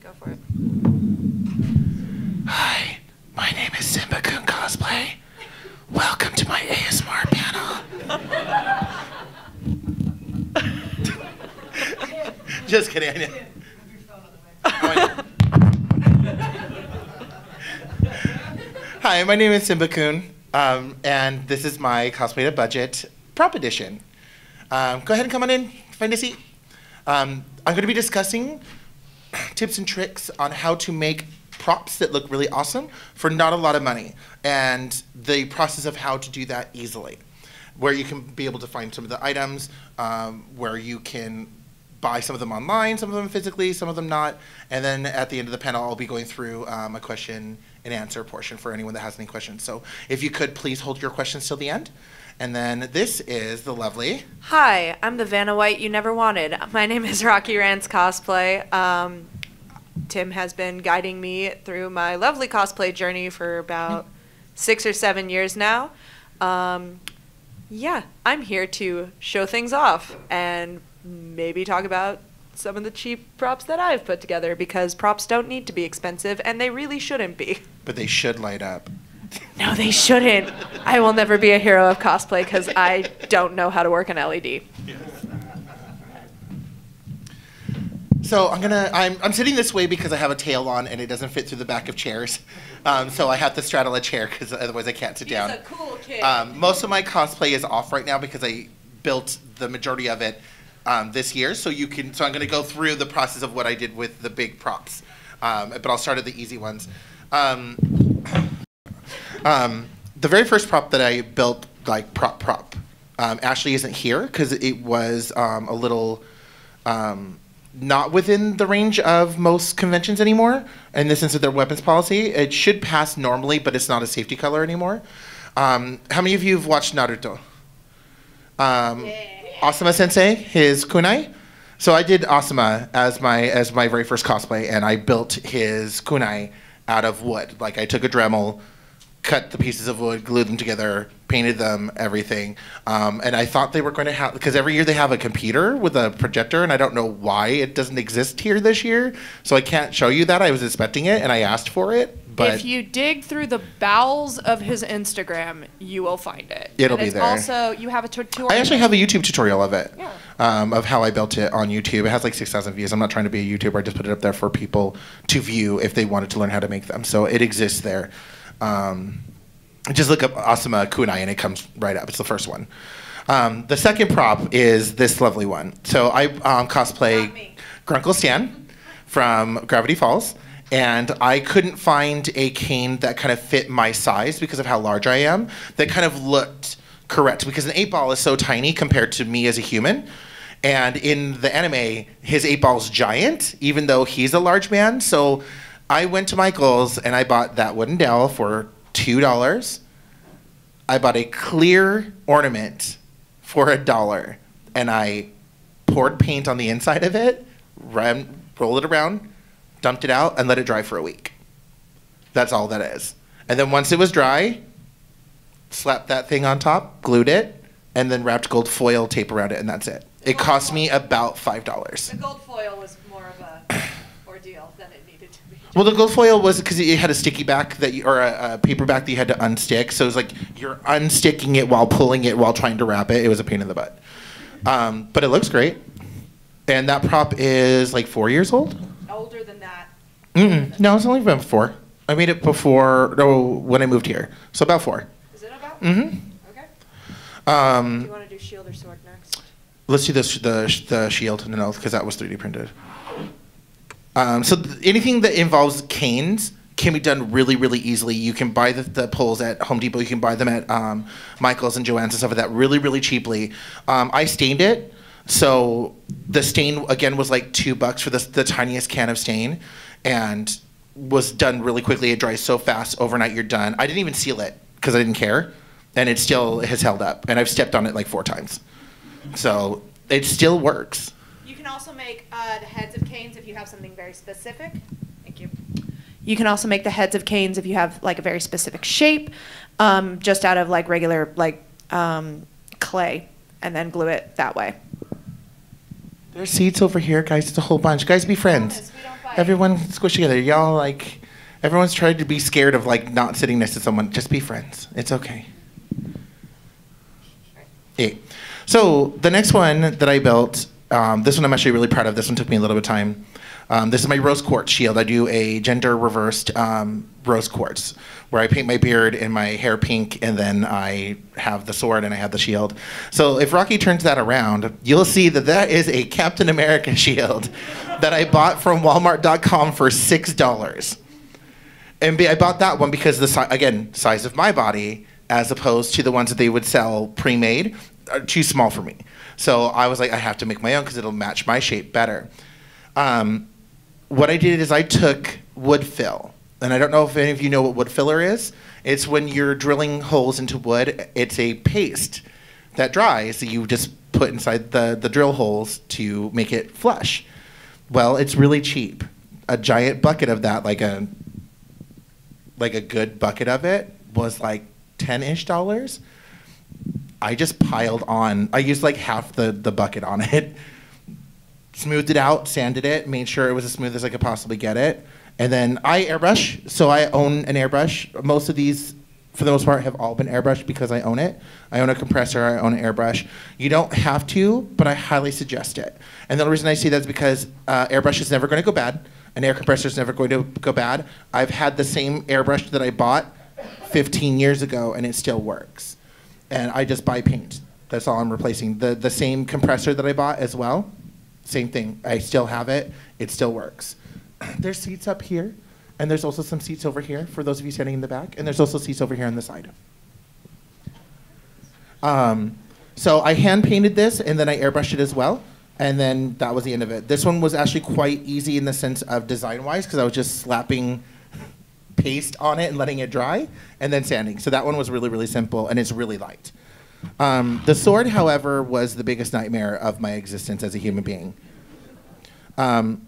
Go for it. Hi, my name is Simbakun Cosplay. Welcome to my ASMR panel. Just kidding. I know. Hi, my name is Simbakun, um, and this is my cosplay to budget prop edition. Um, go ahead and come on in, find a seat. Um, I'm going to be discussing tips and tricks on how to make props that look really awesome for not a lot of money and the process of how to do that easily. Where you can be able to find some of the items um, where you can buy some of them online some of them physically some of them not and then at the end of the panel i'll be going through um, a question and answer portion for anyone that has any questions. So if you could please hold your questions till the end and then this is the lovely Hi, I'm the Vanna White you never wanted. My name is Rocky Rance Cosplay. Um, Tim has been guiding me through my lovely cosplay journey for about six or seven years now. Um, yeah, I'm here to show things off and maybe talk about some of the cheap props that I've put together because props don't need to be expensive and they really shouldn't be. but they should light up No, they shouldn't. I will never be a hero of cosplay because I don't know how to work an LED. So I'm gonna I'm, I'm sitting this way because I have a tail on and it doesn't fit through the back of chairs. Um, so I have to straddle a chair because otherwise I can't sit down. A cool kid. Um, most of my cosplay is off right now because I built the majority of it um, this year. So you can so I'm gonna go through the process of what I did with the big props, um, but I'll start at the easy ones. Um, the very first prop that I built, like prop prop, um, Ashley isn't here because it was um, a little um, not within the range of most conventions anymore. In the sense of their weapons policy, it should pass normally, but it's not a safety color anymore. Um, how many of you have watched Naruto? Um, Asuma Sensei, his kunai. So I did Asuma as my as my very first cosplay, and I built his kunai out of wood. Like I took a Dremel, cut the pieces of wood, glued them together, painted them, everything. Um, and I thought they were going to have because every year they have a computer with a projector, and I don't know why it doesn't exist here this year. So I can't show you that. I was expecting it, and I asked for it, but if you dig through the bowels of his Instagram, you will find it. It'll And be there. Also, you have a tutorial. I actually have a YouTube tutorial of it, Yeah. um, of how I built it on YouTube. It has like 6,000 views. I'm not trying to be a YouTuber. I just put it up there for people to view if they wanted to learn how to make them. So it exists there. Um, just look up Asuma Kunai and it comes right up. It's the first one. Um, the second prop is this lovely one. So I um, cosplay Grunkle Stan from Gravity Falls. And I couldn't find a cane that kind of fit my size because of how large I am, that kind of looked correct because an eight ball is so tiny compared to me as a human. And in the anime, his eight ball's giant, even though he's a large man. So I went to Michael's and I bought that wooden dowel for two dollars. I bought a clear ornament for a dollar, and I poured paint on the inside of it, ran, rolled it around, dumped it out, and let it dry for a week. That's all that is. And then once it was dry, slapped that thing on top, glued it, and then wrapped gold foil tape around it, and that's it. It cost me about five dollars. gold foil was more of a ordeal than it needed to be. Well, the gold foil was because it had a sticky back that you, or a, a paper back that you had to unstick. So it was like you're unsticking it while pulling it while trying to wrap it. It was a pain in the butt. Um, but it looks great. And that prop is like four years old. Older than that. Mm-mm. No, it's only been four. I made it before, no, when I moved here. So about four. Is it about? Mm-hmm. Okay. Do Um, you want to do shield or sword next? Let's do this, the, the shield, no, because that was 3D printed. Um, so th- anything that involves canes can be done really, really easily. You can buy the, the poles at Home Depot. You can buy them at um, Michael's and Joann's and stuff like that really, really cheaply. Um, I stained it. So the stain, again, was like two bucks for the, the tiniest can of stain. And was done really quickly. It dries so fast. Overnight, you're done. I didn't even seal it because I didn't care. And it still has held up. And I've stepped on it like four times. So it still works. You can also make uh, the heads of canes if you have something very specific. Thank you. You can also make the heads of canes if you have like a very specific shape, um, just out of like regular like um, clay, and then glue it that way. There's seats over here, guys. It's a whole bunch. Guys, be friends. Yes, we don't bite. Everyone squish together. Y'all like, everyone's trying to be scared of like not sitting next to someone. Just be friends. It's okay. Yeah. So the next one that I built, um, this one I'm actually really proud of. This one took me a little bit of time. Um, this is my rose quartz shield. I do a gender reversed um, rose quartz where I paint my beard and my hair pink, and then I have the sword and I have the shield. So if Rocky turns that around, you'll see that that is a Captain America shield that I bought from Walmart.com for six dollars. And I bought that one because the si- again size of my body, as opposed to the ones that they would sell pre-made, are too small for me. So I was like, I have to make my own because it'll match my shape better. Um, what I did is I took wood fill, and I don't know if any of you know what wood filler is. It's when you're drilling holes into wood. It's a paste that dries that you just put inside the, the drill holes to make it flush. Well, it's really cheap. A giant bucket of that, like a like a good bucket of it, was like ten ish dollars. I just piled on. I used like half the the bucket on it smoothed it out, sanded it, made sure it was as smooth as I could possibly get it. And then I airbrush, so I own an airbrush. Most of these, for the most part, have all been airbrushed because I own it. I own a compressor, I own an airbrush. You don't have to, but I highly suggest it. And the only reason I say that is because uh, airbrush is never going to go bad. An air compressor is never going to go bad. I've had the same airbrush that I bought 15 years ago, and it still works. And I just buy paint. That's all I'm replacing. The the same compressor that I bought as well same thing. I still have it. It still works. There's seats up here, and there's also some seats over here for those of you standing in the back, and there's also seats over here on the side. Um, so I hand painted this, and then I airbrushed it as well, and then that was the end of it. This one was actually quite easy in the sense of design wise, because I was just slapping paste on it and letting it dry, and then sanding. So that one was really, really simple, and it's really light. Um, the sword, however, was the biggest nightmare of my existence as a human being. Um,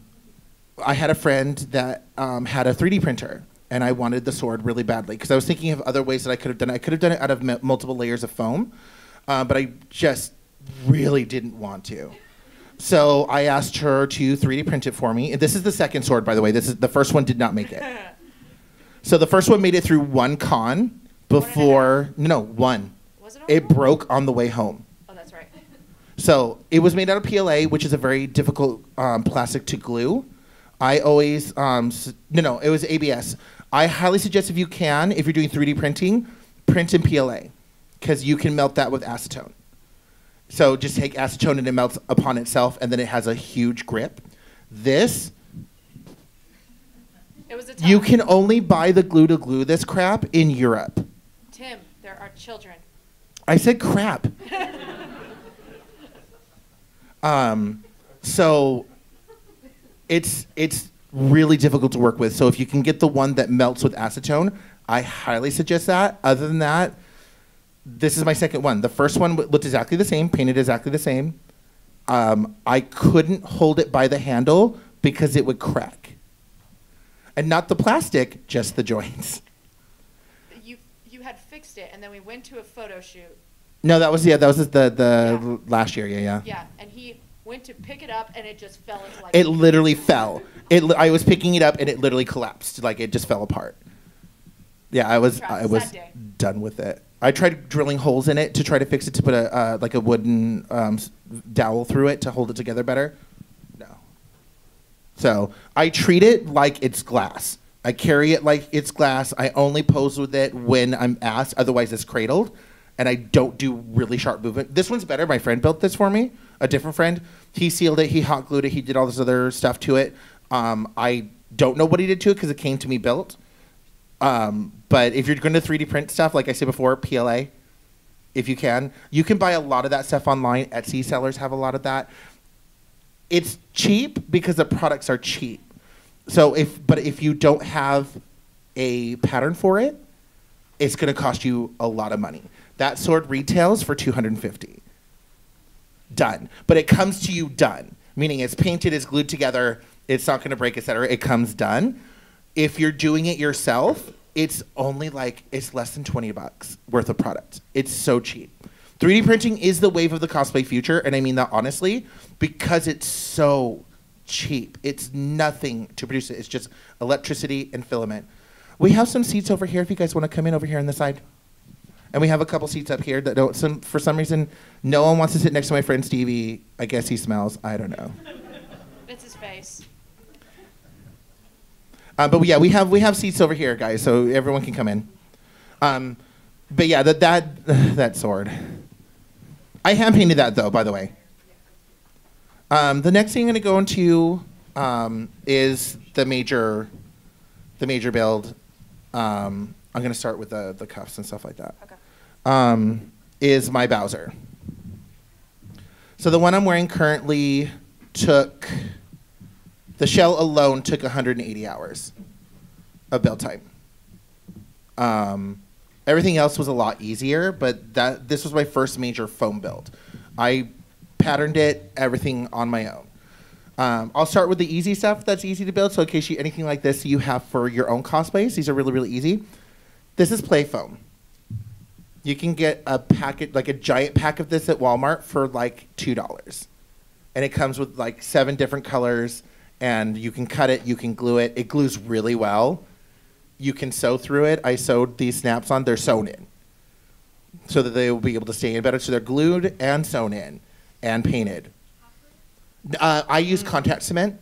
I had a friend that um, had a 3D printer, and I wanted the sword really badly because I was thinking of other ways that I could have done it. I could have done it out of multiple layers of foam, uh, but I just really didn't want to. So I asked her to 3D print it for me. And this is the second sword, by the way. This is the first one did not make it. So the first one made it through one con before no, no one. Was it? It broke on the way home. Oh, that's right. So it was made out of PLA, which is a very difficult um, plastic to glue. I always um, no no it was ABS. I highly suggest if you can, if you're doing 3D printing, print in PLA, because you can melt that with acetone. So just take acetone and it melts upon itself, and then it has a huge grip. This It was a you can only buy the glue to glue this crap in Europe. Tim, there are children. I said crap. um, so it's it's really difficult to work with. So if you can get the one that melts with acetone, I highly suggest that. Other than that, this is my second one. The first one looked exactly the same, painted exactly the same. Um, I couldn't hold it by the handle because it would crack. And not the plastic, just the joints. You you had fixed it, and then we went to a photo shoot. No, that was yeah, that was the the Yeah. last year, yeah, yeah. Yeah, and he went to pick it up, and it just fell into like. It literally fell. It li- I was picking it up and it literally collapsed. Like it just fell apart. Yeah, I was I was done with it. I tried drilling holes in it to try to fix it to put a uh, like a wooden um, dowel through it to hold it together better. So I treat it like it's glass. I carry it like it's glass. I only pose with it when I'm asked. Otherwise, it's cradled, and I don't do really sharp movement. This one's better. My friend built this for me. A different friend. He sealed it. He hot glued it. He did all this other stuff to it. Um, I don't know what he did to it because it came to me built. Um, but if you're going to 3D print stuff, like I said before, PLA, if you can, you can buy a lot of that stuff online. Etsy sellers have a lot of that. It's cheap because the products are cheap. So if, but if you don't have a pattern for it, it's going to cost you a lot of money. That sword retails for 250. Done. But it comes to you done, meaning it's painted, it's glued together, it's not going to break, etc. It comes done. If you're doing it yourself, it's only like it's less than 20 bucks worth of product. It's so cheap. 3D printing is the wave of the cosplay future, and I mean that honestly because it's so cheap. It's nothing to produce it. It's just electricity and filament. We have some seats over here if you guys want to come in over here on the side. And we have a couple seats up here that don't. Some for some reason, no one wants to sit next to my friend Stevie. I guess he smells. I don't know. It's his face. Uh, but yeah, we have we have seats over here, guys, so everyone can come in. Um, but yeah, that that that sword. I hand painted that though, by the way. Um, the next thing I'm going to go into um, is the major, the major build. Um, I'm going to start with the the cuffs and stuff like that. Okay. Um, is my Bowser. So the one I'm wearing currently took the shell alone took 180 hours of build time. Everything else was a lot easier, but that this was my first major foam build. I patterned it, everything on my own. Um, I'll start with the easy stuff that's easy to build. So in case you anything like this you have for your own cosplays, these are really really easy. This is play foam. You can get a packet like a giant pack of this at Walmart for like two dollars, and it comes with like seven different colors and you can cut it, you can glue it. It glues really well. You can sew through it. I sewed these snaps on, they're sewn in so that they will be able to stay in better. So they're glued and sewn in and painted. Uh, I use contact cement.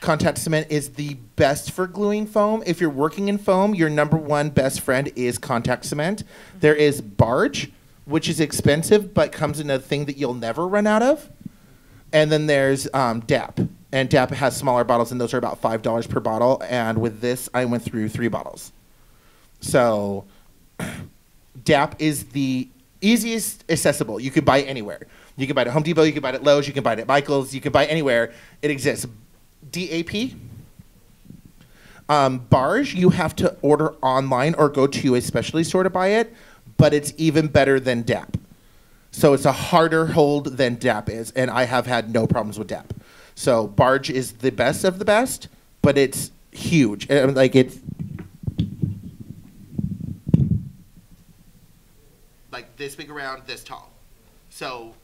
Contact cement is the best for gluing foam. If you're working in foam, your number one best friend is contact cement. There is barge, which is expensive but comes in a thing that you'll never run out of. And then there's um, DAP and DAP has smaller bottles, and those are about five dollars per bottle. And with this, I went through three bottles. So, DAP is the easiest accessible. You could buy it anywhere. You can buy it at Home Depot. You can buy it at Lowe's. You can buy it at Michaels. You can buy it anywhere. It exists. DAP. Um, Barge, you have to order online or go to a specialty store to buy it, but it's even better than DAP. So it's a harder hold than DAP is, and I have had no problems with DAP. So Barge is the best of the best, but it's huge. Uh, Like it's like this big around, this tall. So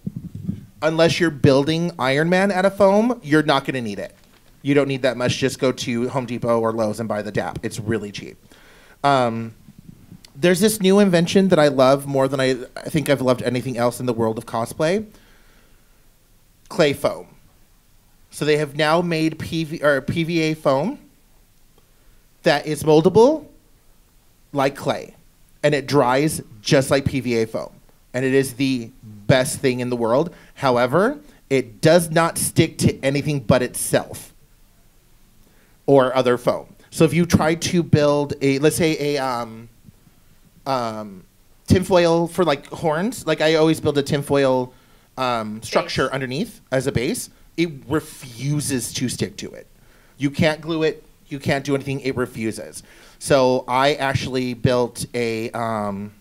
unless you're building Iron Man out of foam, you're not going to need it. You don't need that much. Just go to Home Depot or Lowe's and buy the DAP. It's really cheap. Um, there's this new invention that I love more than I, I think I've loved anything else in the world of cosplay. Clay foam. So they have now made PV, or PVA foam that is moldable like clay, and it dries just like PVA foam, and it is the best thing in the world. However, it does not stick to anything but itself or other foam. So if you try to build a, let's say a um, um, tinfoil for like horns, like I always build a tinfoil um, structure underneath as a base, it refuses to stick to it. You can't glue it. You can't do anything. It refuses. So I actually built a. Um,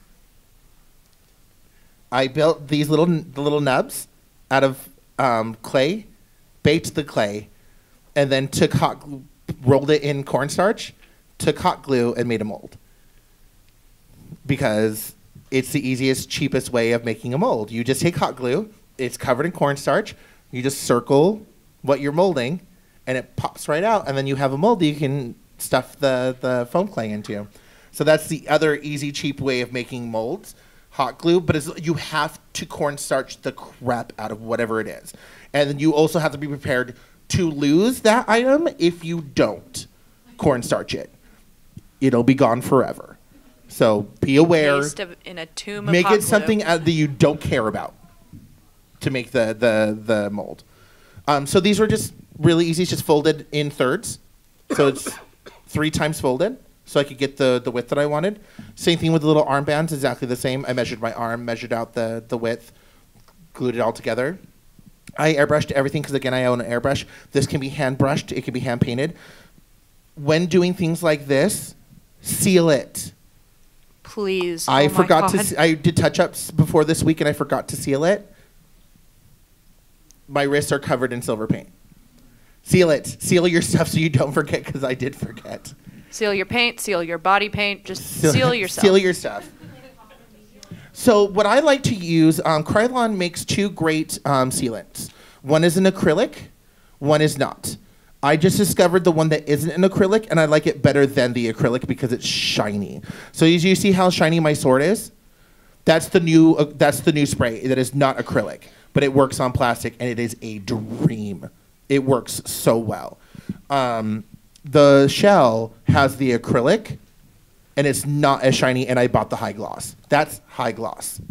I built these little the little nubs out of um, clay, baked the clay, and then took hot glue, rolled it in cornstarch, took hot glue, and made a mold. Because it's the easiest, cheapest way of making a mold. You just take hot glue. It's covered in cornstarch. You just circle what you're molding, and it pops right out, and then you have a mold that you can stuff the, the foam clay into. So that's the other easy, cheap way of making molds. Hot glue, but it's, you have to cornstarch the crap out of whatever it is. And then you also have to be prepared to lose that item if you don't cornstarch it. It'll be gone forever. So be aware of, in a tomb of make it something that you don't care about to make the the the mold. Um, so these were just really easy. It's just folded in thirds, so it's three times folded, so I could get the the width that I wanted. Same thing with the little armbands, exactly the same. I measured my arm, measured out the the width, glued it all together. I airbrushed everything because again I own an airbrush. This can be hand brushed. It can be hand painted. When doing things like this, seal it. Please. I Oh forgot to. I did touch ups before this week, and I forgot to seal it. My wrists are covered in silver paint. Seal it. Seal your stuff so you don't forget, because I did forget. Seal your paint, seal your body paint, just seal, yourself. Seal your stuff. So what I like to use, um, Krylon makes two great um, sealants. One is an acrylic, one is not. I just discovered the one that isn't an acrylic, and I like it better than the acrylic because it's shiny. So you, you see how shiny my sword is? That's the new. Uh, that's the new spray that is not acrylic, but it works on plastic, and it is a dream. It works so well. Um, the shell has the acrylic, and it's not as shiny. And I bought the high gloss. That's high gloss.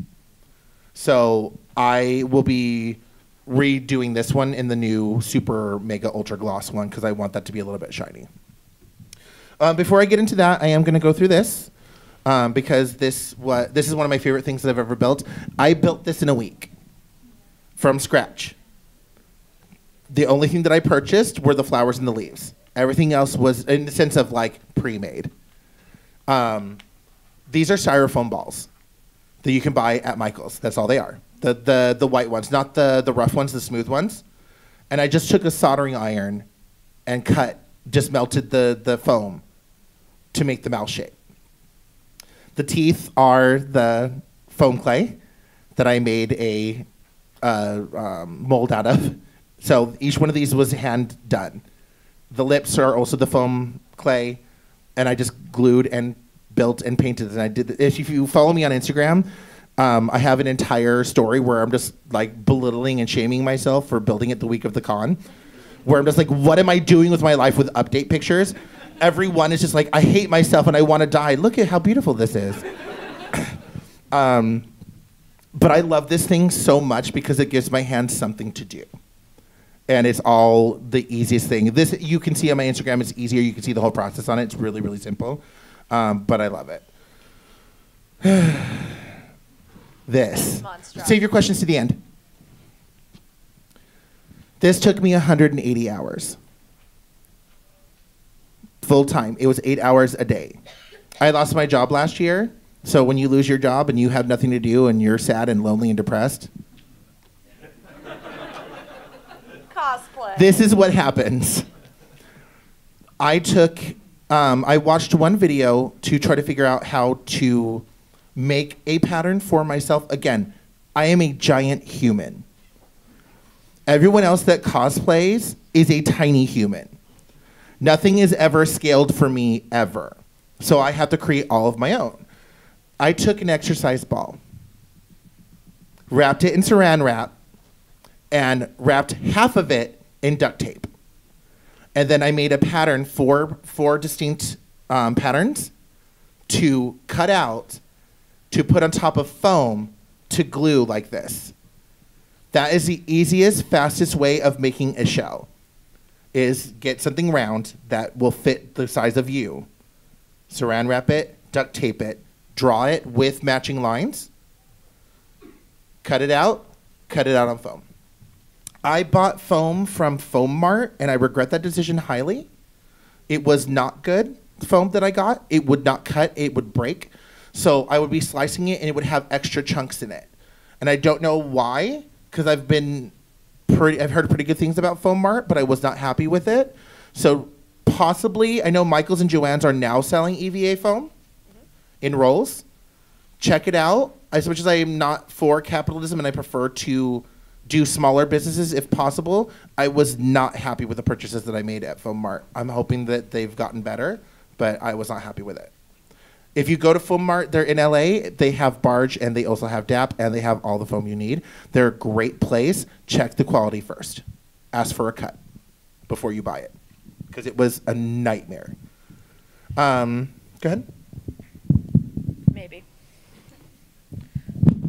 So I will be redoing this one in the new super mega ultra gloss one because I want that to be a little bit shiny. Um, before I get into that, I am going to go through this um, because this what this is one of my favorite things that I've ever built. I built this in a week from scratch. The only thing that I purchased were the flowers and the leaves. Everything else was in the sense of like pre-made. Um, these are styrofoam balls that you can buy at Michael's. That's all they are. The the the white ones, not the the rough ones, the smooth ones. And I just took a soldering iron and cut, just melted the the foam to make the mouth shape. The teeth are the foam clay that I made a uh, um, mold out of. So each one of these was hand done. The lips are also the foam clay, and I just glued and built and painted. And I did. If you follow me on Instagram, um, I have an entire story where I'm just like belittling and shaming myself for building it the week of the con, where I'm just like, what am I doing with my life with update pictures? Everyone is just like, I hate myself and I want to die. Look at how beautiful this is. um, but I love this thing so much because it gives my hands something to do. And it's all the easiest thing. This you can see on my Instagram. It's easier. You can see the whole process on it. It's really, really simple. Um, but I love it. this. Save your questions to the end. This took me 180 hours. Full time. It was eight hours a day. I lost my job last year. So when you lose your job and you have nothing to do and you're sad and lonely and depressed, Cosplay. this is what happens. I took, um, I watched one video to try to figure out how to make a pattern for myself. Again, I am a giant human. Everyone else that cosplays is a tiny human. Nothing is ever scaled for me ever. So I have to create all of my own. I took an exercise ball, wrapped it in saran wrap, and wrapped half of it in duct tape. And then I made a pattern, four, four distinct um, patterns to cut out, to put on top of foam, to glue like this. That is the easiest, fastest way of making a shell. Is get something round that will fit the size of you. Saran wrap it, duct tape it, draw it with matching lines, cut it out, cut it out on foam. I bought foam from Foam Mart, and I regret that decision highly. It was not good foam that I got. It would not cut. It would break. So I would be slicing it, and it would have extra chunks in it. And I don't know why, because I've been pretty. I've heard pretty good things about Foam Mart, but I was not happy with it. So possibly, I know Michaels and Joann's are now selling EVA foam in. Check it out. As much as I am not for capitalism and I prefer to do smaller businesses if possible, I was not happy with the purchases that I made at Foam Mart. I'm hoping that they've gotten better, but I was not happy with it. If you go to Foam Mart, they're in LA. They have Barge and they also have DAP and they have all the foam you need. They're a great place. Check the quality first. Ask for a cut before you buy it because it was a nightmare. Um, go ahead. Maybe.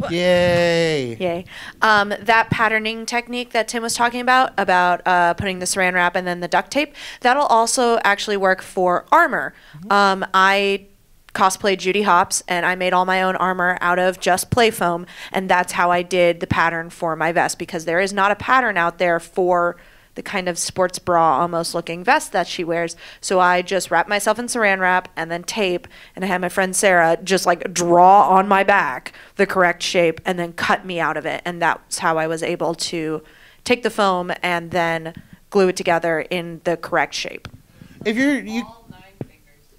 Yay. Yay. Um, that patterning technique that Tim was talking about, about uh, putting the saran wrap and then the duct tape, that'll also actually work for armor. Um, I cosplayed Judy Hopps and I made all my own armor out of just play foam, and that's how I did the pattern for my vest because there is not a pattern out there for the kind of sports bra almost looking vest that she wears. So I just wrapped myself in saran wrap and then tape, and I had my friend Sarah just like draw on my back the correct shape and then cut me out of it. And that's how I was able to take the foam and then glue it together in the correct shape. If you're you,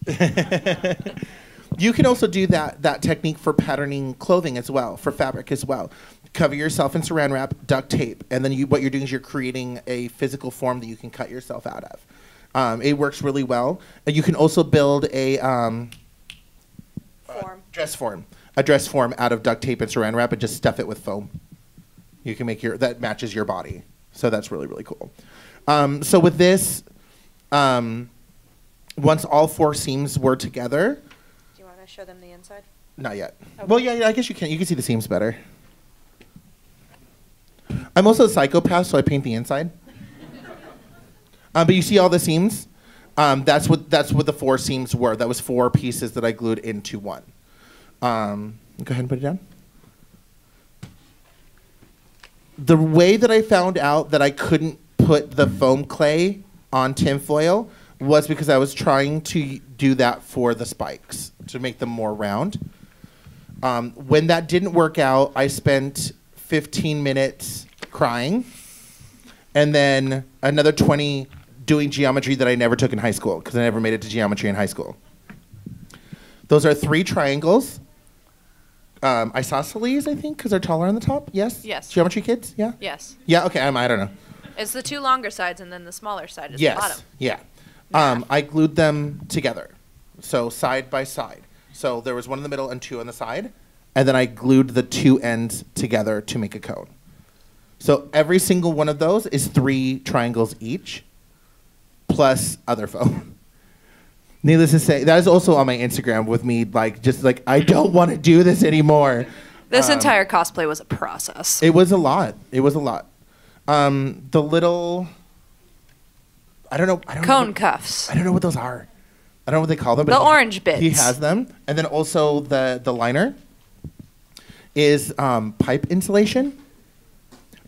you can also do that that technique for patterning clothing as well, for fabric as well. Cover yourself in saran wrap, duct tape, and then you, what you're doing is you're creating a physical form that you can cut yourself out of. Um, it works really well. And you can also build a um, Form. dress form, a dress form out of duct tape and saran wrap, and just stuff it with foam. You can make your that matches your body. So that's really really cool. Um, so with this, um, once all four seams were together, Do you want to show them the inside? not yet. Well, yeah, yeah, I guess you can. You can see the seams better. I'm also a psychopath, so I paint the inside. Um, but you see all the seams. Um, that's what that's what the four seams were. That was four pieces that I glued into one. Um, go ahead and put it down. The way that I found out that I couldn't put the foam clay on tinfoil was because I was trying to do that for the spikes to make them more round. Um, when that didn't work out, I spent 15 minutes crying, and then another 20 doing geometry that I never took in high school because I never made it to geometry in high school. Those are three triangles. Um, isosceles, I think, because they're taller on the top. Yes. Yes. Geometry kids. Yeah. Yes. Yeah. Okay. I'm, I don't know. It's the two longer sides and then the smaller side is yes. the bottom. Yeah. Um, I glued them together, so side by side. So there was one in the middle and two on the side, and then I glued the two ends together to make a cone. So every single one of those is three triangles each, plus other foam. Needless to say, that is also on my Instagram with me, like just like I don't want to do this anymore. This Um, entire cosplay was a process. It was a lot. It was a lot. Um, the little, I don't know. I don't know Cone what- cuffs. I don't know what those are. I don't know what they call them. The he- orange bits. He has them, and then also the the liner is um, pipe insulation.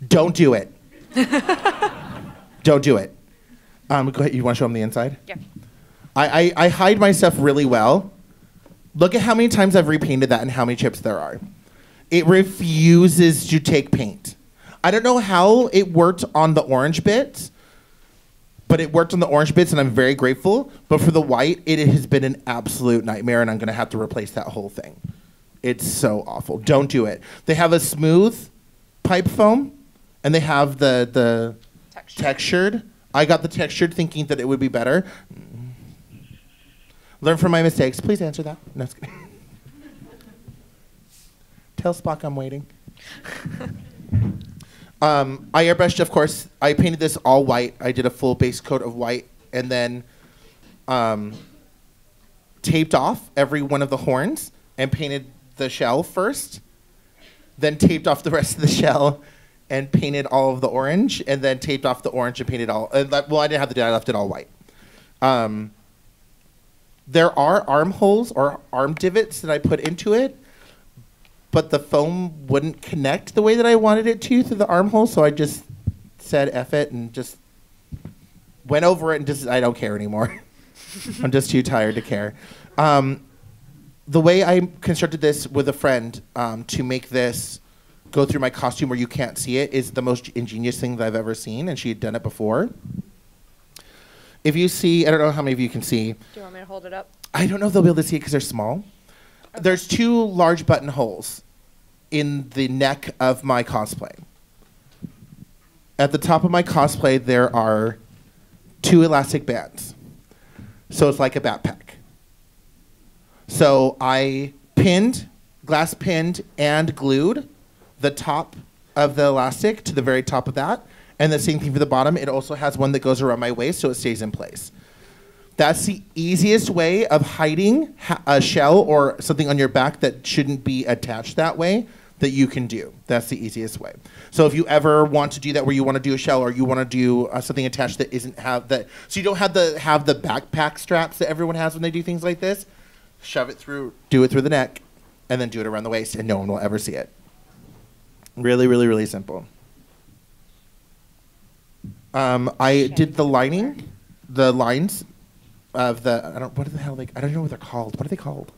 Don't do it. don't do it. Um, go ahead. You want to show them the inside? Yeah. I, I, I hide my stuff really well. Look at how many times I've repainted that and how many chips there are. It refuses to take paint. I don't know how it worked on the orange bits, but it worked on the orange bits, and I'm very grateful. But for the white, it has been an absolute nightmare, and I'm going to have to replace that whole thing. It's so awful. Don't do it. They have a smooth pipe foam, and they have the the Texture. textured. I got the textured thinking that it would be better. Learn from my mistakes. Please answer that. No. Tell Spock I'm waiting. um, I airbrushed, of course. I painted this all white. I did a full base coat of white, and then um, taped off every one of the horns and painted the shell first. Then taped off the rest of the shell and painted all of the orange, and then taped off the orange and painted all. Uh, well, I didn't have the dye. I left it all white. Um, there are armholes or arm divots that I put into it, but the foam wouldn't connect the way that I wanted it to through the armhole, so I just said F it and just went over it and just, I don't care anymore. I'm just too tired to care. Um, the way I constructed this with a friend um, to make this go through my costume where you can't see it is the most ingenious thing that I've ever seen, and she had done it before. If you see, I don't know how many of you can see, Do you want me to hold it up? I don't know if they'll be able to see it because they're small. There's two large buttonholes in the neck of my cosplay. At the top of my cosplay, there are two elastic bands. So it's like a backpack. So I pinned, glass pinned, and glued the top of the elastic to the very top of that. And the same thing for the bottom. It also has one that goes around my waist so it stays in place. That's the easiest way of hiding a shell or something on your back that shouldn't be attached that way that you can do. That's the easiest way. So if you ever want to do that, where you want to do a shell or you want to do uh, something attached that isn't have that, so you don't have the have the backpack straps that everyone has when they do things like this, shove it through, do it through the neck, and then do it around the waist, and no one will ever see it. Really, really, really simple. Um, I did the lining, the lines of the I don't what the hell they I don't know what they're called. What are they called?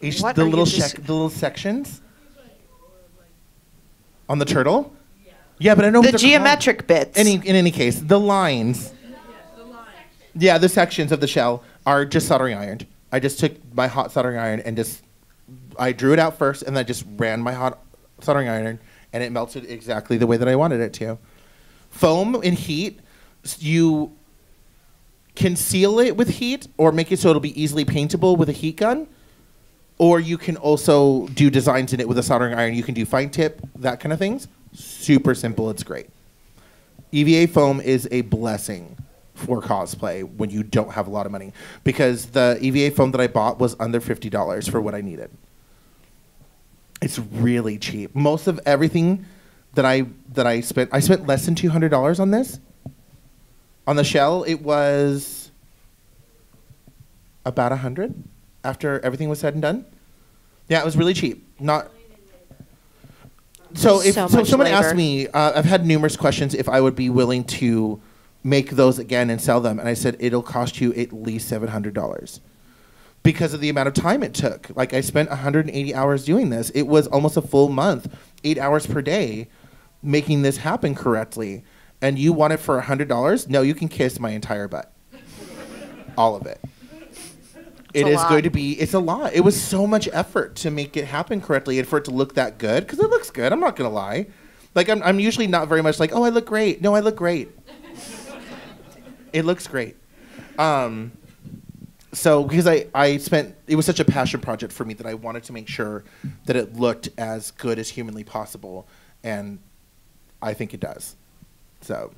Each What the little sec, the little sections on the turtle. Yeah, but I don't know The they're called. geometric bits. Any in any case, the lines. Yeah, the sections of the shell are just soldering ironed. I just took my hot soldering iron and just I drew it out first, and then I just ran my hot soldering iron and it melted exactly the way that I wanted it to. Foam and heat, you can seal it with heat or make it so it'll be easily paintable with a heat gun. Or you can also do designs in it with a soldering iron. You can do fine tip, that kind of things. Super simple. It's great. EVA foam is a blessing for cosplay when you don't have a lot of money because the EVA foam that I bought was under fifty dollars for what I needed. It's really cheap. Most of everything that I that I spent, I spent less than two hundred dollars on this. On the shell, it was about a hundred after everything was said and done. Yeah, it was really cheap. Not so if So so, someone asked me, uh, I've had numerous questions if I would be willing to make those again and sell them, and I said it'll cost you at least seven hundred dollars because of the amount of time it took. Like I spent 180 hours doing this. It was almost a full month, eight hours per day, making this happen correctly. And you want it for hundred dollars? No, you can kiss my entire butt, all of it. It's lot. going to be. It's a lot. It was so much effort to make it happen correctly and for it to look that good because it looks good. I'm not gonna lie. Like I'm, I'm usually not very much like, oh, I look great. No, I look great. it looks great. Um, so because I, I spent it was such a passion project for me that I wanted to make sure that it looked as good as humanly possible, and I think it does. So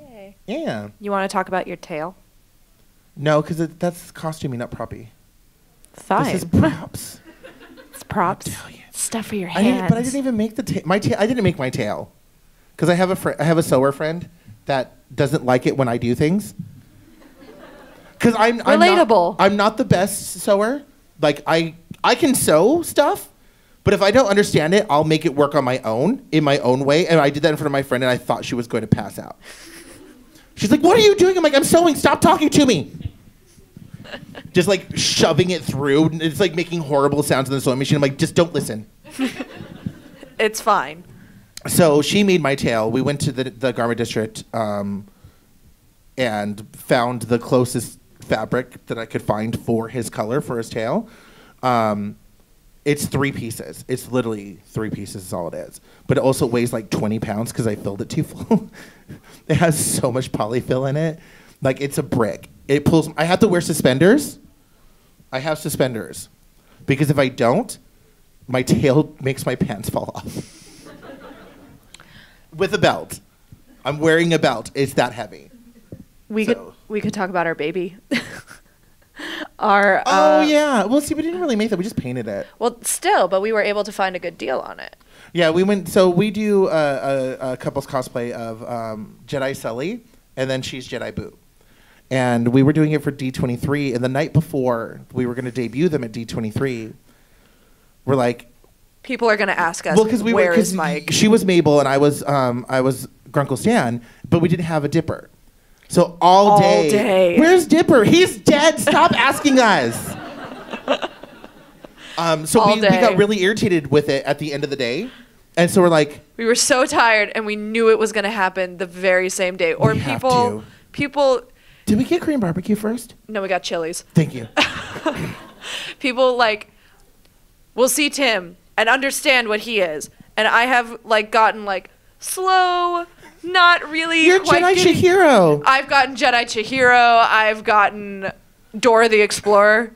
Yay. yeah, You want to talk about your tail? no, because that's costuming, not proppy. Fine. This is props. it's props. tell you. Stuff for your I hands. didn't, but I didn't even make the ta- my tail. I didn't make my tail because I have a fr- I have a sewer friend that doesn't like it when I do things. Because I'm I'm not- I'm not the best sewer. Like I I can sew stuff, but if I don't understand it, I'll make it work on my own in my own way. And I did that in front of my friend, and I thought she was going to pass out. She's like, "What are you doing?" I'm like, "I'm sewing. Stop talking to me." Just like shoving it through. It's like making horrible sounds in the sewing machine. I'm like, just don't listen. It's fine. So she made my tail. We went to the, the garment district um, and found the closest fabric that I could find for his color for his tail. Um, it's three pieces. It's literally three pieces is all it is. But it also weighs like 20 pounds because I filled it too full. it has so much polyfill in it. Like it's a brick. It pulls. I have to wear suspenders. I have suspenders because if I don't, my tail makes my pants fall off with a belt. I'm wearing a belt. It's that heavy. We So- could we could talk about our baby. our Oh uh, yeah. Well, see, we didn't really make that. We just painted it. Well, still, but we were able to find a good deal on it. Yeah, we went. So we do a, a, a couple's cosplay of um, Jedi Sully, and then she's Jedi Boo. And we were doing it for D23, and the night before we were going to debut them at D23, we're like, People are going to ask us, well, because we where were, is Mike? she was Mabel and I was, um, I was Grunkle Stan, but we didn't have a Dipper. So all, All day, day. where's Dipper? He's dead. Stop asking us. Um, so we, we got really irritated with it at the end of the day, and so we're like, We were so tired, and we knew it was going to happen the very same day. Or people, people. did we get Korean barbecue first? No, we got Chili's. Thank you. People like we'll see Tim and understand what he is, and I have like gotten like slow, not really. You're quite Jedi getting- Chihiro. I've gotten Jedi Chihiro. I've gotten Dora the Explorer.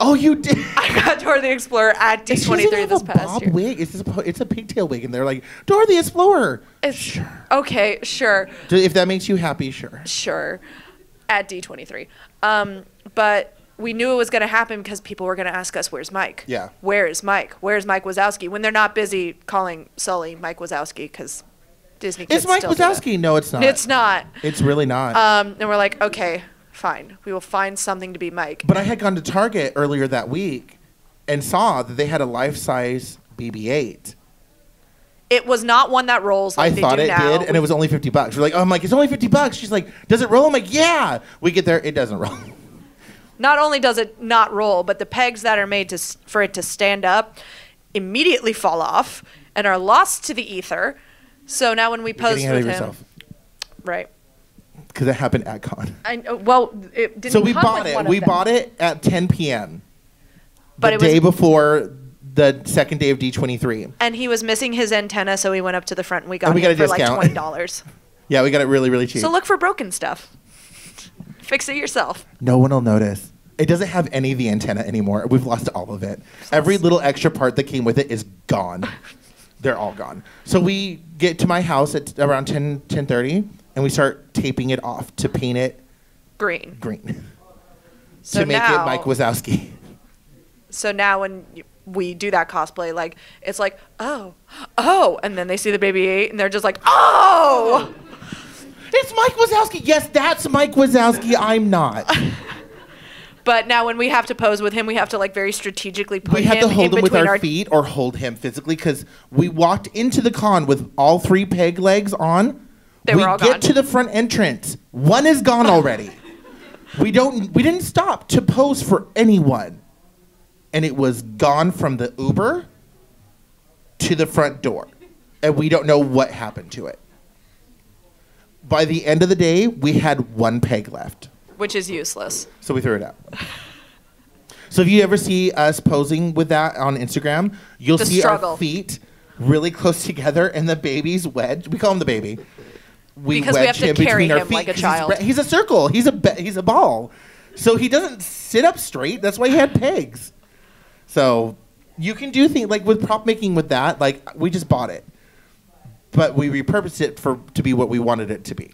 Oh, you did. I got Dora the Explorer at She doesn't D23 have this a past bob year. wig. It's, just a, po- it's a pigtail wig, and they're like, Dora the Explorer. It's, Sure. Okay, sure, D- If that makes you happy, sure. sure. At D23. Um, but we knew it was going to happen because people were going to ask us, "Where's Mike? Yeah. Where is Mike? Where's Mike Wazowski?" When they're not busy calling Sully Mike Wazowski because Disney. It's kids Mike still do that. Wazowski. No, it's not. It's not. It's really not. Um, and we're like, okay, fine. We will find something to be Mike. but I had gone to Target earlier that week and saw that they had a life-size BB-8. It was not one that rolls like I they thought do it now. did, and it was only 50 bucks. We're like, oh, I'm like, it's only 50 bucks. She's like, does it roll? I'm like, yeah. We get there, it doesn't roll. not only does it not roll, but the pegs that are made to s- for it to stand up immediately fall off and are lost to the ether. So now when we You're post getting ahead with him, yourself. right? Because it happened at con. I know- well, it didn't. So we bought it. We them. bought it at 10 p.m. But the it day before the second day of D23. And he was missing his antenna, so we went up to the front and we got And we it got a for like twenty dollars. Yeah, we got it really, really cheap. so look for broken stuff. Fix it yourself. no one will notice. It doesn't have any of the antenna anymore. We've lost all of it. Every little extra part that came with it is gone. They're all gone. So we get to my house at around 10, 10.30, and we start taping it off to paint it Green. green. So to make now, it Mike Wazowski. So now when we do that cosplay, like it's like, oh, oh, and then they see the baby eight, and they're just like, oh. It's Mike Wazowski. Yes, that's Mike Wazowski. I'm not. But now when we have to pose with him, we have to like very strategically put we had him to hold him with between our, feet or hold him physically because we walked into the con with all three peg legs on. They we were all get gone. to the front entrance. One is gone already. we don't. We didn't stop to pose for anyone, and it was gone from the Uber to the front door, and we don't know what happened to it. By the end of the day, we had one peg left. Which is useless. So we threw it out. So if you ever see us posing with that on Instagram, you'll The see struggle. our feet really close together and the baby's wedged. We call him the baby. We Because we have to him carry between our him feet like a child. He's, he's a circle. He's a he's a ball. So he doesn't sit up straight. That's why he had pegs. So you can do things like with prop making with that. Like we just bought it, but we repurposed it for to be what we wanted it to be,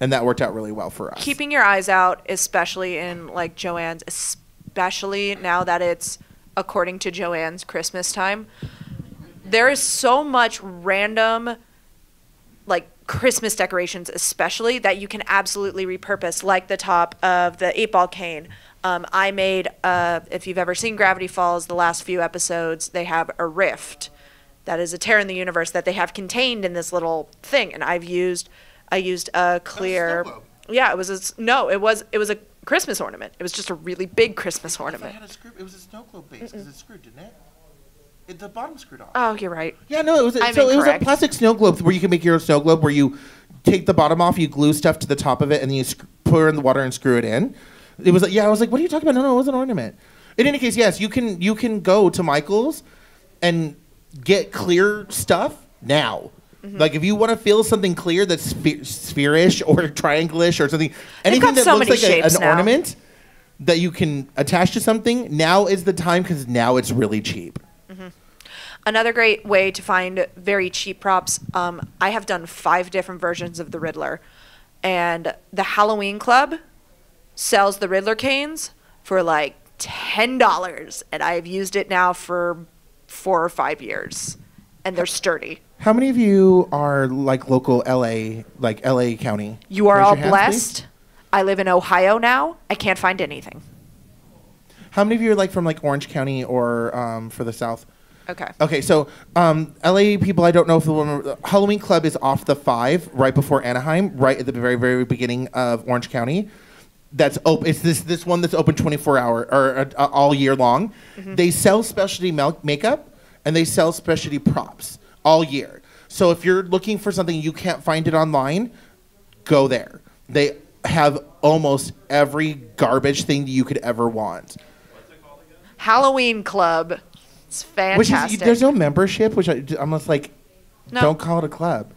and that worked out really well for us. Keeping your eyes out, especially in like Joann's, especially now that it's according to Joann's Christmas time. There is so much random like Christmas decorations, especially that you can absolutely repurpose, like the top of the eight ball cane. Um, I made, uh, if you've ever seen Gravity Falls, the last few episodes, they have a rift that is a tear in the universe that they have contained in this little thing, and I've used, I used a clear, globe. yeah, it was a no, it was it was a Christmas ornament. It was just a really big Christmas ornament. a screw. It was a snow globe base because it's screwed, didn't it? it? The bottom screwed off. Oh, you're right. yeah, no, it was. A, I'm so it was a plastic snow globe where you can make your own snow globe where you take the bottom off, you glue stuff to the top of it, and then you sc- pour it in the water and screw it in. It was like, yeah, I was like, what are you talking about? No, no, it was an ornament. In any case, yes, you can you can go to Michael's and get clear stuff now. Mm-hmm. Like if you want to feel something clear that's sphe- spherish or triangle-ish or something, anything that so looks like a, an now. ornament that you can attach to something, now is the time because now it's really cheap. Another great way to find very cheap props. Um, I have done five different versions of the Riddler, and the Halloween Club sells the Riddler canes for like ten dollars, and I've used it now for four or five years, and they're sturdy. How many of you are like local LA, like LA County? You are Raise all your hands, blessed. please. I live in Ohio now. I can't find anything. How many of you are like from like Orange County or um, for the South? Okay. Okay, so um, LA people, I don't know if the one, Halloween Club is off the five right before Anaheim, right at the very very beginning of Orange County. That's open. It's this this one that's open twenty four hour or uh, all year long. They sell specialty milk makeup and they sell specialty props all year. So if you're looking for something you can't find it online, go there. They have almost every garbage thing that you could ever want. Halloween Club. It's Which fantastic. is there's no membership, which I, I'm just like, No. don't call it a club.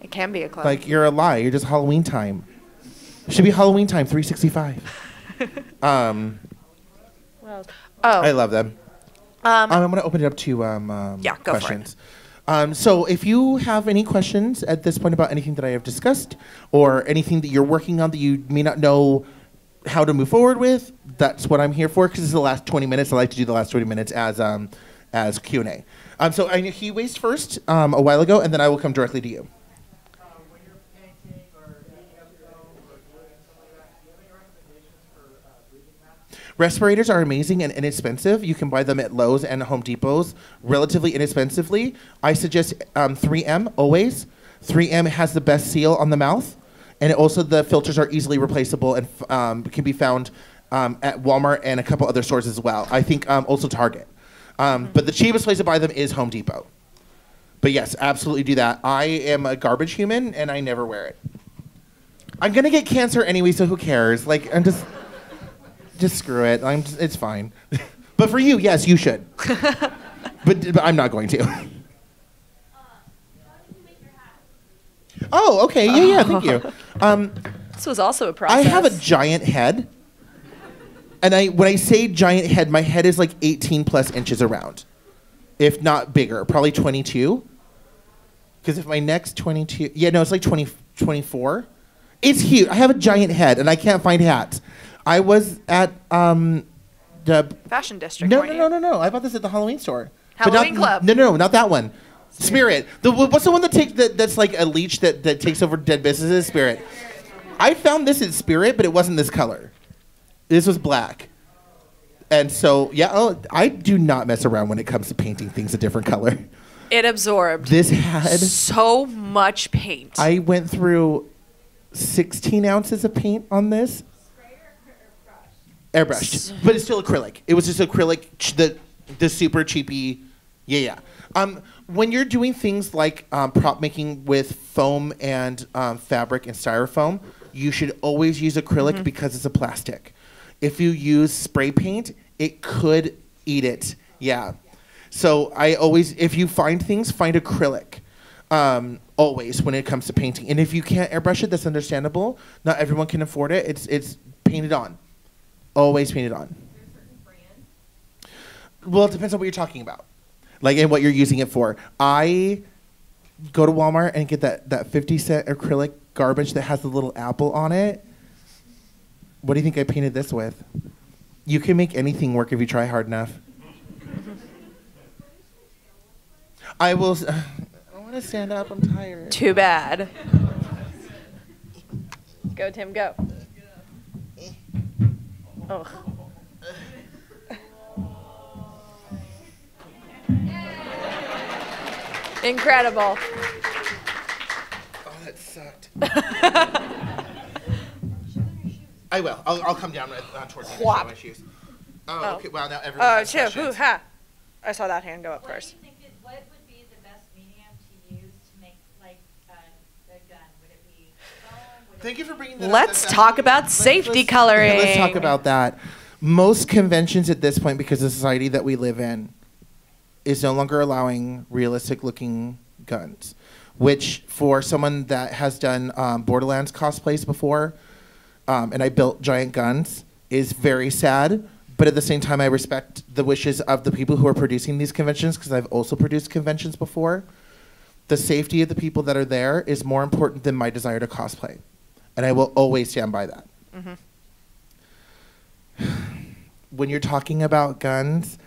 it can be a club. Like you're a lie. You're just Halloween time. It Should be Halloween time, 365. um, oh, I love them. um, Um, I'm going to open it up to um, um, Yeah, go for it. Um, so if you have any questions at this point about anything that I have discussed or anything that you're working on that you may not know how to move forward with, that's what I'm here for because it's the last 20 minutes. I like to do the last 20 minutes as um, as Q&A. Um, so I, he waste first um, a while ago, and then I will come directly to you. when you're painting or heating up your home or doing something like that, do you have any recommendations for uh, breathing masks? Respirators are amazing and inexpensive. You can buy them at Lowe's and Home Depots relatively inexpensively. I suggest um, 3M always. 3M has the best seal on the mouth, and also the filters are easily replaceable and um, can be found um, at Walmart and a couple other stores as well. I think um, also Target. Um, But the cheapest place to buy them is Home Depot. But yes, absolutely do that. I am a garbage human and I never wear it. I'm gonna get cancer anyway, so who cares? Like I'm just just screw it. I'm just, it's fine. but for you, yes, you should. but, but I'm not going to. Oh, okay. Yeah, yeah. Thank you. Um, This was also a I process. I have a giant head, and I when I say giant head, my head is like 18 plus inches around, if not bigger, probably 22. Because if my neck's 22, yeah, no, it's like 20, 24. It's huge. I have a giant head, and I can't find hats. I was at um, the fashion district. no, no, no, no, no. I bought this at the Halloween store. Halloween not, Club. No, no, no, not that one. Spirit. The what's the one that takes that, that's like a leech that, that takes over dead businesses? Spirit. I found this in Spirit, but it wasn't this color. This was black. And so, yeah, oh, I do not mess around when it comes to painting things a different color. It absorbed This had so much paint. I went through 16 ounces of paint on this. Airbrushed, but it's still acrylic. It was just acrylic, ch- the the super cheapy. Yeah, yeah. Um, when you're doing things like um, prop making with foam and um, fabric and styrofoam, you should always use acrylic because it's a plastic. If you use spray paint, it could eat it. Yeah. So I always, if you find things, find acrylic. Um, always when it comes to painting, and if you can't airbrush it, that's understandable. Not everyone can afford it. It's it's painted on. Always painted on. Well, it depends on what you're talking about, like and what you're using it for. I go to Walmart and get that that 50 cent acrylic garbage that has the little apple on it. What do you think I painted this with? You can make anything work if you try hard enough. I will. s- I want to stand up. I'm tired. Too bad. Go, Tim, go. Oh. Incredible. Oh, that sucked. I will. I'll, I'll come down uh, towards you my shoes. Oh, Oh. okay. Wow, now everyone Oh, questions. Hoo, ha. I saw that hand go up first. you think is, what would be the best medium to use to make like a, a gun? Would it be foam? Would it Thank you for bringing that up. Let's That's talk about let's- safety let's- coloring. yeah, let's talk about that. Most conventions at this point, because of the society that we live in, is no longer allowing realistic looking guns. Which, for someone that has done um, Borderlands cosplays before, um, and I built giant guns, is very sad. But at the same time, I respect the wishes of the people who are producing these conventions because I've also produced conventions before. The safety of the people that are there is more important than my desire to cosplay. And I will always stand by that. Mm-hmm. When you're talking about guns,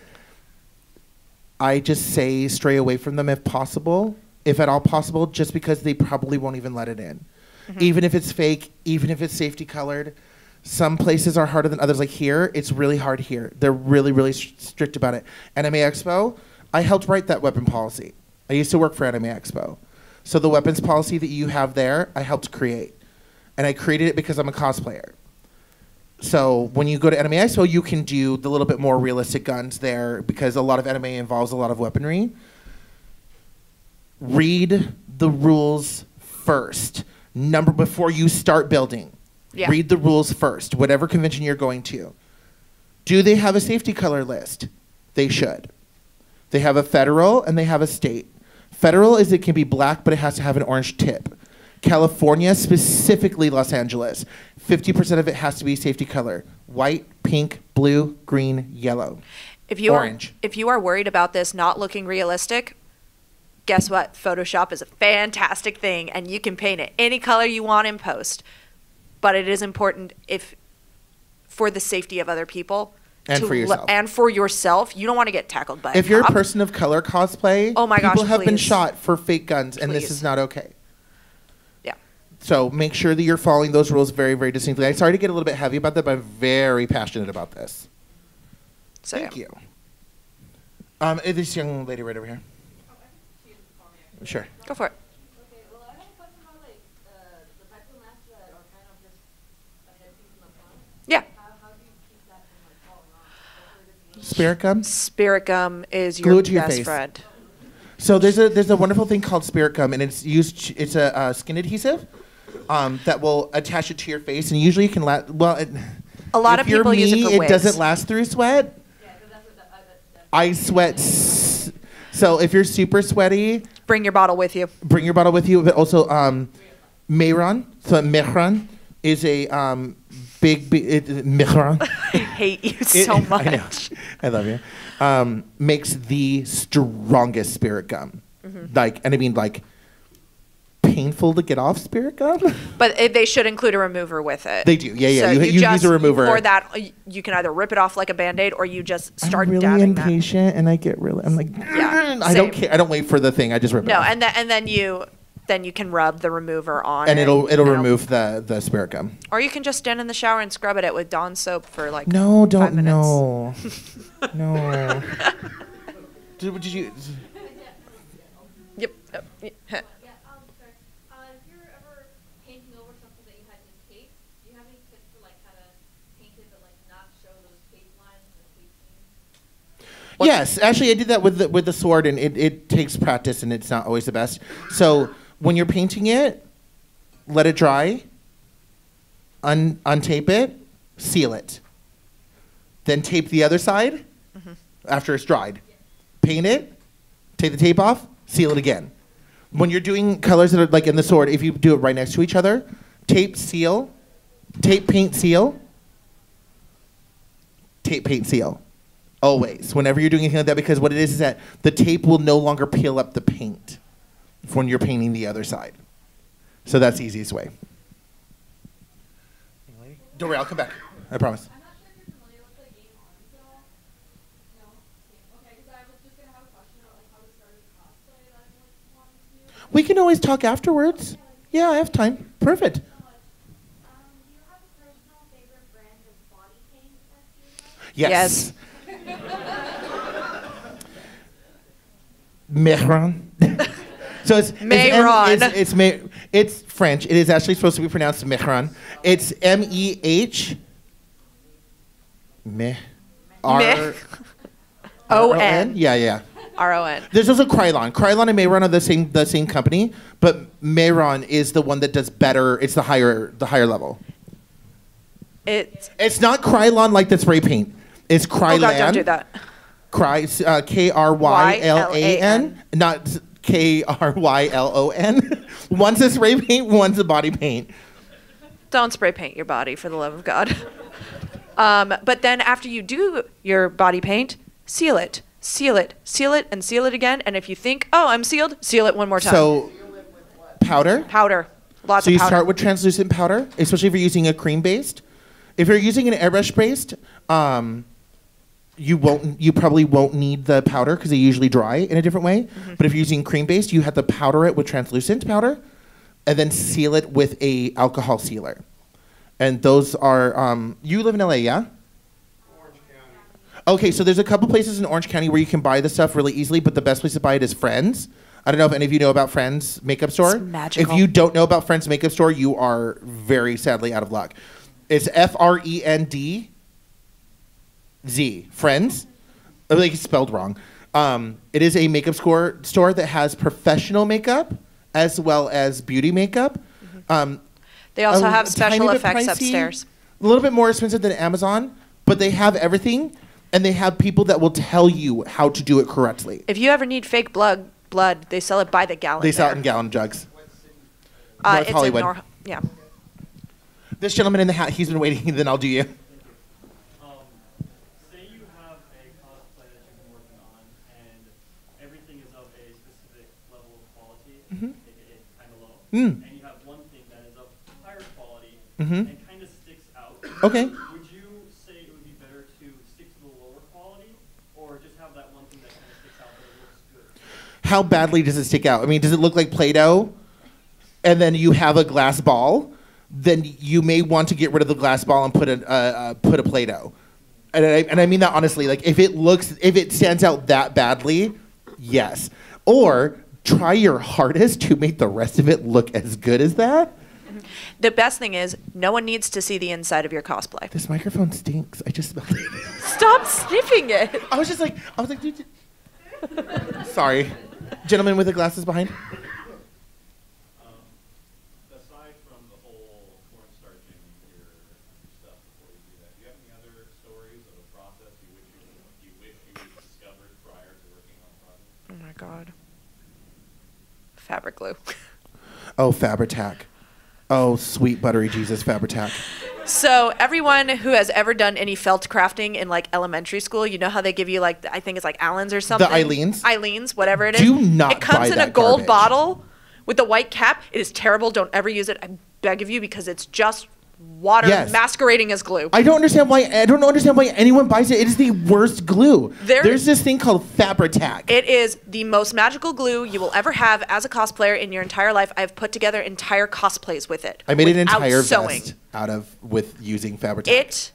I just say stray away from them if possible, if at all possible, just because they probably won't even let it in. Mm-hmm. Even if it's fake, even if it's safety colored. Some places are harder than others. Like here, it's really hard here. They're really, really st- strict about it. Anime Expo, I helped write that weapon policy. I used to work for Anime Expo. So the weapons policy that you have there, I helped create. And I created it because I'm a cosplayer. So when you go to Anime Expo, you can do the little bit more realistic guns there because a lot of anime involves a lot of weaponry. Read the rules first. Number before you start building. Yeah. Read the rules first, whatever convention you're going to. Do they have a safety color list? They should. They have a federal and they have a state. Federal is it can be black, but it has to have an orange tip. California, specifically Los Angeles, 50% of it has to be safety color white, pink, blue, green, yellow. If you Orange. are if you are worried about this not looking realistic, guess what? Photoshop is a fantastic thing and you can paint it any color you want in post. But it is important if for the safety of other people And for yourself. and for yourself, you don't want to get tackled by If you're a person of color cosplay, Oh my people gosh, have been shot for fake guns, and this is not okay. Yeah. So make sure that you're following those rules very, very distinctly. I'm sorry to get a little bit heavy about that, but I'm very passionate about this. So Thank yeah. you. Um, eh, this young lady right over here. Sure. Go for it. Okay, well, I have a question about like uh, the type of masks that are kind of just ahead piece in the front. Yeah. How, how do you keep that from falling off? Especially if it's Spirit gum. Spirit gum is Glue your it to your best face. friend. So there's a there's a wonderful thing called spirit gum, and it's used. It's a uh, skin adhesive um, that will attach it to your face, and usually you can last. Well, it, A lot if of people use it me, for it wigs. doesn't last through sweat. Yeah, because that's what the, uh, that, that I sweat. S- So if you're super sweaty, Bring your bottle with you. bring your bottle with you. But also, um, Mehron. So Mehron is a um, big, big it, Mehron. I hate you It- so I know. I love you. Um, makes the strongest spirit gum. Mm-hmm. Like, and I mean, like, painful to get off spirit gum. But it, they should include a remover with it. They do. Yeah, yeah. So You- you use just, a remover. Or that uh, you can either rip it off like a band aid or you just start I'm really dabbing that. impatient, and I get really. I'm like, Yeah, I don't care. I don't wait for the thing. I just rip it No, and then and then you then you can rub the remover on. and it, it'll it'll you know. remove the the spirit gum. Or you can just stand in the shower and scrub it at with Dawn soap for like No, don't. No, no. did, did you? Yep. yep, yep. Yeah, um, sorry. Uh, if you're ever painting over something that you had to tape, do you have any tips for like how to paint it but like not show those tape lines and the tape seams? Yes, actually, I did that with the, with the sword, and it, it takes practice, and it's not always the best. So when you're painting it, let it dry. Un, untape it, seal it. Then tape the other side mm-hmm. after it's dried. Paint it, take the tape off, seal it again. When you're doing colors that are like in the sword, if you do it right next to each other, tape, seal, tape, paint, seal, tape, paint, seal. Always, whenever you're doing anything like that, because what it is is that the tape will no longer peel up the paint when you're painting the other side. So that's the easiest way. Don't worry, I'll come back. I promise. I'm not sure if you're familiar with the game Arms at all. No? Okay, because I was just gonna have a question about like how to start a cosplay that I like wanted to do. We can always talk afterwards. Yeah, I have time. Perfect. So much. Um, do you have a personal favorite brand of body paint that you like? Yes. Mehron. so it's Mehron. It's, it's, it's, it's French. It is actually supposed to be pronounced Mehron. It's M E H. Meh. R. O N Yeah, yeah. R O N. There's also Krylon. Krylon and Mehron are the same the same company, but Mehron is the one that does better. It's the higher the higher level. It's It's not Krylon like the spray paint. It's Krylan. oh god, don't do that. Cry, uh, K R Y L A N, not K R Y L O N. One's a spray paint, one's a body paint. Don't spray paint your body for the love of God. Um, but then after you do your body paint, seal it, seal it, seal it, and seal it again. And if you think, oh, I'm sealed, seal it one more time. So, powder. powder, lots So you start with translucent powder, especially if you're using a cream based. If you're using an airbrush based, um, you won't. You probably won't need the powder because they usually dry in a different way. Mm-hmm. But if you're using cream based, you have to powder it with translucent powder, and then seal it with a alcohol sealer. And those are. Um, you live in LA, yeah? Orange County. Okay, so there's a couple places in Orange County where you can buy the stuff really easily, but the best place to buy it is Friends. I don't know if any of you know about Friends Makeup Store. magical. If you don't know about Friends Makeup Store, you are very sadly out of luck. It's F R E N D Z. Friends. Think it's spelled wrong. Um, it is a makeup store store that has professional makeup as well as beauty makeup. Um, they also have special effects pricey, upstairs. A little bit more expensive than Amazon, but they have everything, and they have people that will tell you how to do it correctly. If you ever need fake blood, blood, they sell it by the gallon. They sell it in gallon jugs. Uh, North it's Hollywood. Nor- yeah. This gentleman in the hat, he's been waiting. Then I'll do you. Um, say you have a cosplay that you've been working on, and everything is of a specific level of quality, aka kind of low, Mm. and you have one thing that is of higher quality Mhm. and kind of sticks out. Okay. Would you say it would be better to stick to the lower quality, or just have that one thing that kind of sticks out but it looks good? How badly does it stick out? I mean, does it look like Play-Doh? And then you have a glass ball. Then you may want to get rid of the glass ball and put a uh, uh, put a Play-Doh. And I, and I mean that honestly. Like if it looks, if it stands out that badly, yes. Or try your hardest to make the rest of it look as good as that. The best thing is, no one needs to see the inside of your cosplay. This microphone stinks. I just smelled it. Stop sniffing it. I was just like, I was like, dude. dude. Sorry, gentleman with the glasses behind. Um, aside from the whole cornstarching your, your stuff before you do that, do you have any other stories of a process you wish you, you wish you discovered prior to working on the project? Oh my God. Fabric glue. Oh, Fabri-Tac. Oh, sweet buttery Jesus Fabri-Tac. So everyone who has ever done any felt crafting in like elementary school, you know how they give you like I think it's like Allen's or something. The Aleene's? Aleene's, whatever it is. Do not It comes buy in a gold garbage. bottle with a white cap. It is terrible. Don't ever use it. I beg of you because it's just water Yes. masquerading as glue. I don't understand why. I don't understand why anyone buys it. It is the worst glue. There- There's this thing called Fabri-Tac. It is the most magical glue you will ever have as a cosplayer in your entire life. I've put together entire cosplays with it. I made an entire sewing. vest out of with using Fabri-Tac. It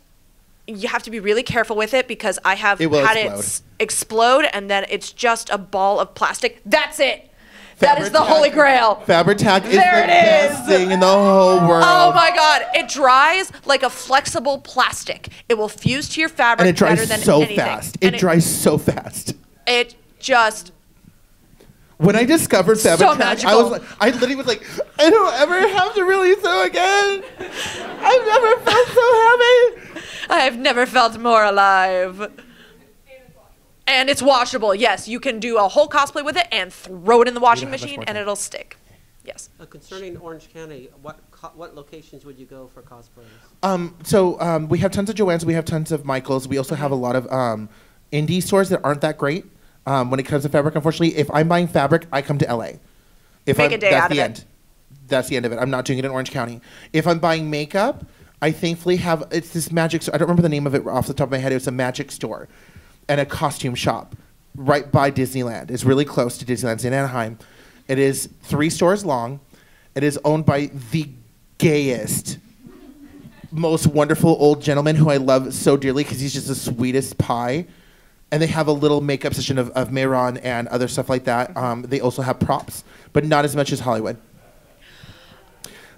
you have to be really careful with it because I have It had explode. it s- explode and then it's just a ball of plastic. That's it. That is the holy grail. Fabri-Tac is There the it best is. thing in the whole world. Oh my god, it dries like a flexible plastic. It will fuse to your fabric And it dries better than so anything. fast. And It dries so fast. It just When I discovered So Fabri-Tac, I was like, I literally was like, I don't ever have to really sew again. I've never felt so happy. I've never felt more alive. And it's washable. Yes, you can do a whole cosplay with it and throw it in the washing don't have much machine and it'll stick. Yes. Uh, concerning Orange County, what co- what locations would you go for cosplayers? Um, so um, we have tons of Joann's, we have tons of Michaels. We also have a lot of um, indie stores that aren't that great um, when it comes to fabric. Unfortunately, if I'm buying fabric, I come to LA. If Make I'm, a day that's out of the it. end. That's the end of it. I'm not doing it in Orange County. If I'm buying makeup, I thankfully have it's this magic. Store. I don't remember the name of it off the top of my head. It was a magic store and a costume shop right by Disneyland. It's really close to Disneyland in Anaheim. It is three stores long. It is owned by the gayest, most wonderful old gentleman who I love so dearly because he's just the sweetest pie. And they have a little makeup session of, of Mehron and other stuff like that. Um, they also have props, but not as much as Hollywood.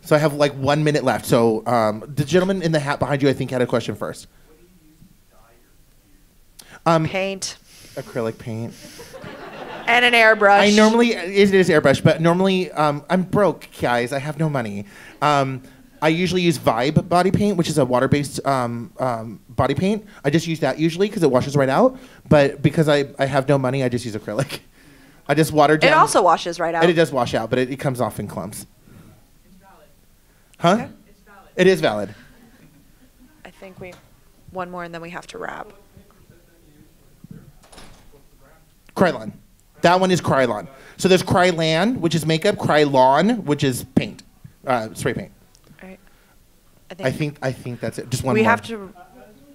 So I have like one minute left. So um, the gentleman in the hat behind you, I think, had a question first. Um, Paint acrylic paint. and an airbrush. I normally it is airbrush, but normally um, I'm broke, guys. I have no money. Um, I usually use Vibe body paint, which is a water-based um, um, body paint. I just use that usually because it washes right out. But because I, I have no money, I just use acrylic. I just water down. It also washes right out. And it does wash out, but it, it comes off in clumps. Huh? It is valid. I think we one more and then we have to wrap. Krylon. That one is Krylon. So there's Krylan, which is makeup, Krylon, which is paint, uh, spray paint. Right. I think I think that's it. Just one we more. have to.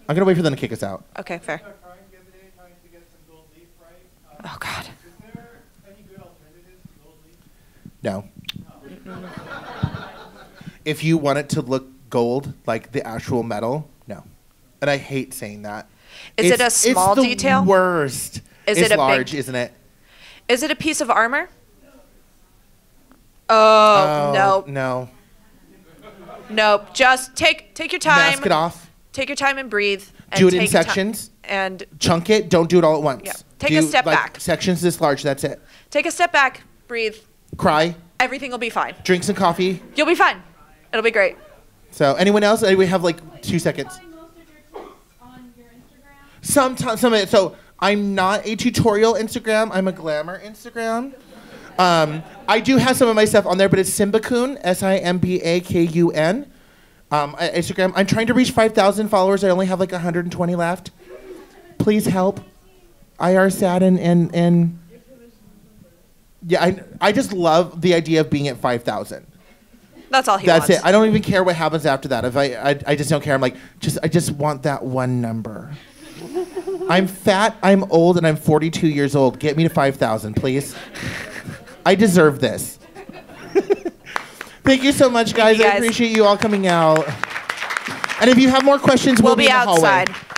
I'm gonna wait for them to kick us out. Okay, fair. Trying the other day, trying to get some gold leaf, right? Oh God. Is there any good alternatives to gold leaf? No. if you want it to look gold, like the actual metal, no. And I hate saying that. Is it a It's- small it's the detail? Worst. Is it's it a big- large, isn't it? Is it a piece of armor? Oh, no, No. nope. Just take take your time. Mask it off. Take your time and breathe. And Do it in take ti- sections. and Chunk it. Don't do it all at once. Yeah. Take a step like, back. Sections this large. That's it. take a step back. Breathe. Cry. Everything will be fine. Drink some coffee. You'll be fine. It'll be great. So anyone else? Uh, We have like two seconds. Find most of your tips on your Instagram. Sometimes, some of it. So I'm not a tutorial Instagram. I'm a glamour Instagram. Um, I do have some of my stuff on there, but it's Simbakun, S-I-M-B-A-K-U-N. Um, Instagram. I'm trying to reach 5,000 followers. I only have like 120 left. Please help. IR sad and and and. Yeah, I I just love the idea of being at 5,000. That's all he That's wants. it. I don't even care what happens after that. If I, I, I just don't care. I'm like, just, I just want that one number. I'm fat. I'm old, and I'm 42 years old. Get me to 5,000, please. I deserve this. Thank you so much, guys. you, I appreciate you all coming out. And if you have more questions, we'll we'll, be in the hallway. outside.